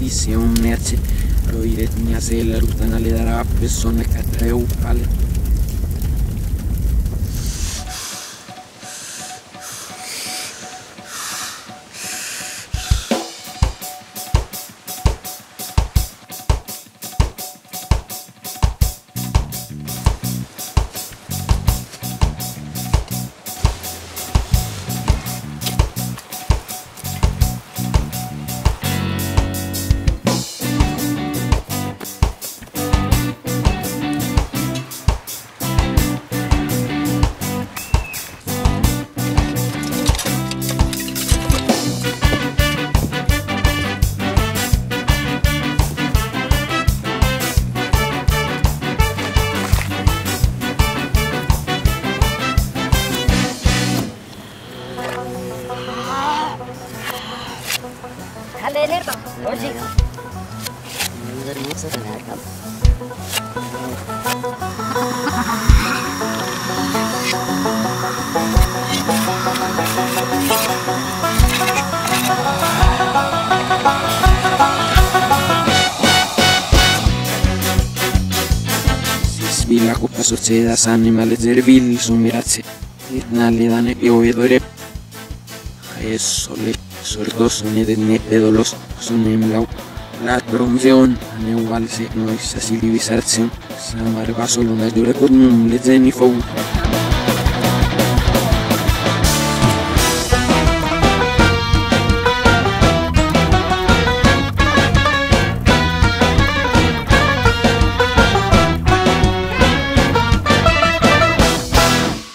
disse omnerce, roire tniasella, rutanale darab, sonne catreu, palet. Kalender Oye. Muy hermosa se la acaba. Svilla coppa succeda animale zervil su mirazze Nalli dane piovedore Adesso le sordos ne de ne pedolos sunem lau La bronzion ne ugual se no is asili visarzion Samar va solo una dura con le zeni fou